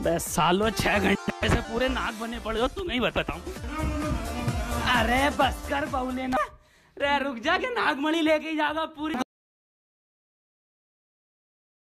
सालों, छह घंटे से पूरे नाक बने पड़े हो तुम्हें ही बताऊँ। अरे बस कर बहुले ना रे रुक जा के नागमणि लेके जाएगा पूरी।